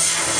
Yes.